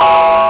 Música